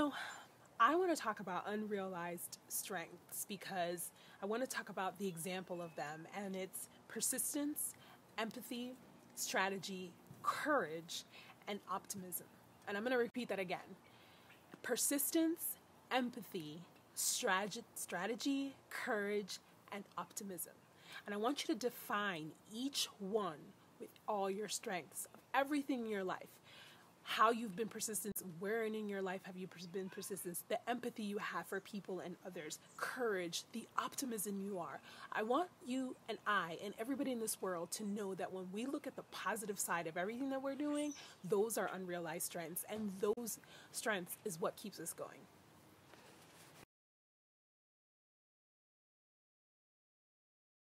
know, I want to talk about unrealized strengths because I want to talk about the example of them, and it's persistence, empathy, strategy, courage, and optimism. And I'm going to repeat that again persistence, empathy, strategy, strategy, courage, and optimism. And I want you to define each one with all your strengths of everything in your life how you've been persistent, where in your life have you been persistent, the empathy you have for people and others, courage, the optimism you are. I want you and I and everybody in this world to know that when we look at the positive side of everything that we're doing, those are unrealized strengths, and those strengths is what keeps us going.